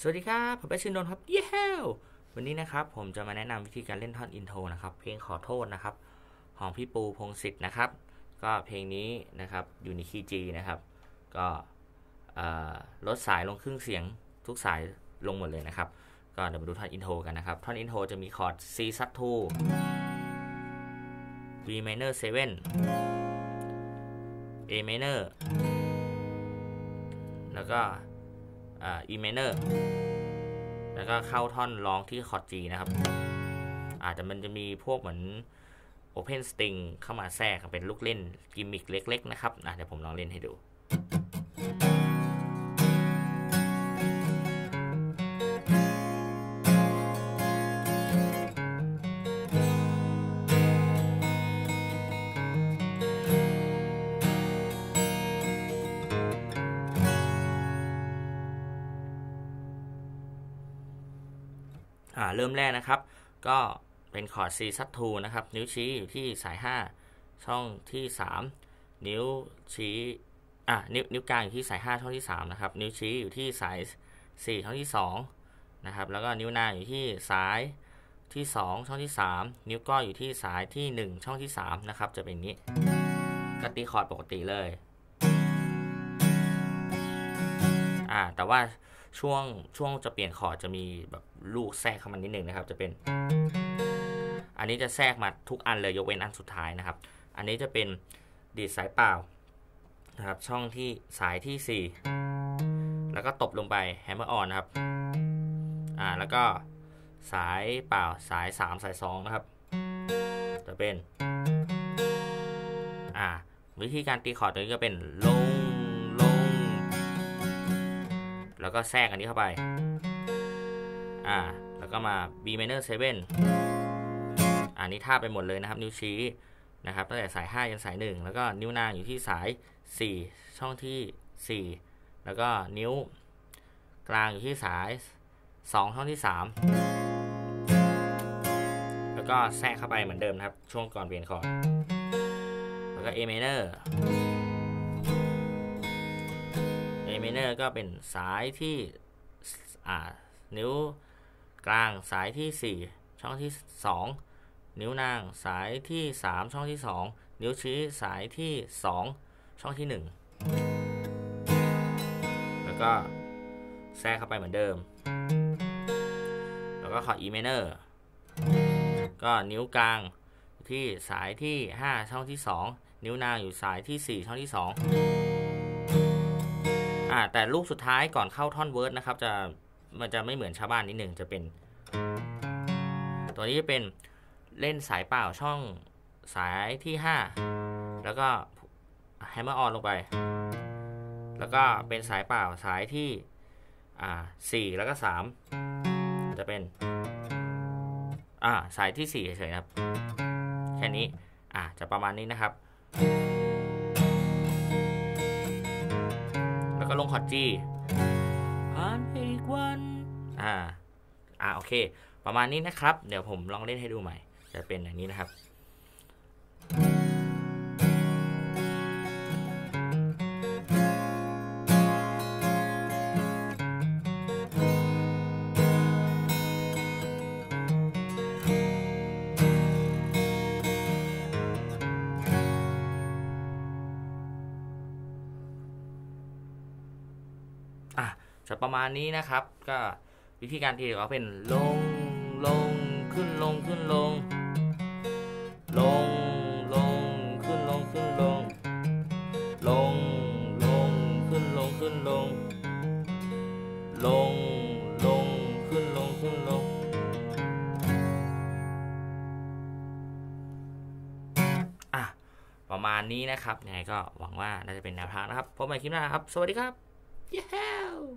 สวัสดีครับ ผมเป็นชินนนท์ครับ เย้วันนี้นะครับ ผมจะมาแนะนำวิธีการเล่นท่อน intro นะครับ เพลงขอโทษนะครับ ของพี่ปูพงษ์สิทธิ์นะครับ ก็เพลงนี้นะครับ อยู่ในคีย์ G นะครับ ก็ลดสายลงครึ่งเสียงทุกสายลงหมดเลยนะครับ ก็เดี๋ยวมาดูท่อน intro กันนะครับ ท่อน intro จะมีคอร์ด C sus 2 B minor 7 A minor แล้วก็ อ่า E minor แล้วก็เข้าท่อนร้องที่คอร์ด G นะครับ อาจจะมันจะมีพวกเหมือน Open String เข้ามาแทรกเป็นลูกเล่นกิมมิคเล็ก ๆ นะครับเดี๋ยวผมลองเล่นให้ดู อ่าเริ่มแรกนะครับ ก็เป็นคอร์ด C sus 2นะครับ นิ้วชี้อยู่ที่สาย 5 ช่องที่ 3 นิ้วชี้อะนิ้วนิ้วกลางอยู่ที่สาย 5 ช่องที่ 3 นะครับ นิ้วชี้อยู่ที่สาย 4 ช่องที่ 2 นะครับ แล้วก็นิ้วนางอยู่ที่สายที่ 2 ช่องที่ 3 นิ้วก้อยอยู่ที่สายที่ 1 ช่องที่ 3 นะครับ จะเป็นนี้ก็ตีคอร์ดปกติเลยอ่าแต่ว่า ช่วงช่วงจะเปลี่ยนคอร์ดจะมีแบบลูกแทรกเข้ามานิดนึงนะครับ จะเป็น อันนี้จะแทรกมาทุกอันเลยยกเว้นอันสุดท้ายนะครับ อันนี้จะเป็นดีดสายเปล่านะครับช่องที่สายที่ 4 แล้วก็ตบลงไป hammer-on นะครับอ่าแล้วก็สายเปล่าสาย 3 สาย 2 นะครับ จะเป็นอ่าวิธีการตีคอร์ดตัวนี้ก็เป็นลงลง แล้วก็แทรกอันนี้เข้าไป อ่า แล้วก็มา B minor 7อันนี้ท่าไปหมดเลยนะครับ นิ้วชี้นะครับ ตั้งแต่สาย 5 ยันสาย 1 แล้วก็นิ้วนางอยู่ที่สาย 4 ช่องที่ 4 แล้วก็นิ้วกลางอยู่ที่สาย 2 ช่องที่ 3 แล้วก็แทรกเข้าไปเหมือนเดิมนะครับ ช่วงก่อนเปลี่ยนคอร์ด แล้วก็ A minor A minor ก็เป็นสายที่อ่านิ้วกลางสายที่ 4 ช่องที่ 2 นิ้วนางสายที่ 3 ช่องที่ 2 นิ้วชี้สายที่ 2 ช่องที่ 1 แล้วก็แทรกเข้าไปเหมือนเดิม แล้วก็คอร์ด E minor ก็นิ้วกลางที่สายที่ 5 ช่องที่ 2 นิ้วนางอยู่สายที่ 4 ช่องที่ 2 อ่าแต่ลูกสุดท้ายก่อนเข้าท่อนเวิร์ดนะครับ จะมันจะไม่เหมือนชาวบ้านนิดหนึ่งจะเป็น ตัวนี้จะเป็นเล่นสายเปล่าช่องสายที่ 5 แล้วก็ hammer-on ลงไป แล้วก็เป็นสายเปล่าสายที่อ่าสี่แล้วก็ 3 จะเป็นอ่าสายที่4เฉยๆครับ แค่นี้อ่าจะประมาณนี้นะครับ ล้วก็ลงคอร์ดจีผ่านไปอีกวัน อ่า อ่าโอเค ประมาณนี้นะครับ เดี๋ยวผมลองเล่นให้ดูใหม่ จะเป็นอย่างนี้นะครับ อะจะประมาณนี้นะครับ ก็วิธีการตีก็เป็นลงลงขึ้นลงขึ้นลง ลงลงขึ้นลงขึ้นลง ลงลงขึ้นลงขึ้นลง ลงลงขึ้นลงขึ้นลงอะประมาณนี้นะครับยังไงก็หวังว่าน่าจะเป็นแนวทางนะครับพบกันใหม่คลิปหน้าครับ สวัสดีครับ Yeah.